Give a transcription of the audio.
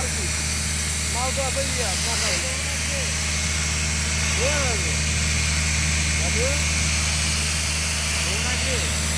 Harbi. Malzata iyi yap. Bakalım. Ne var? Tabii. Olmaz.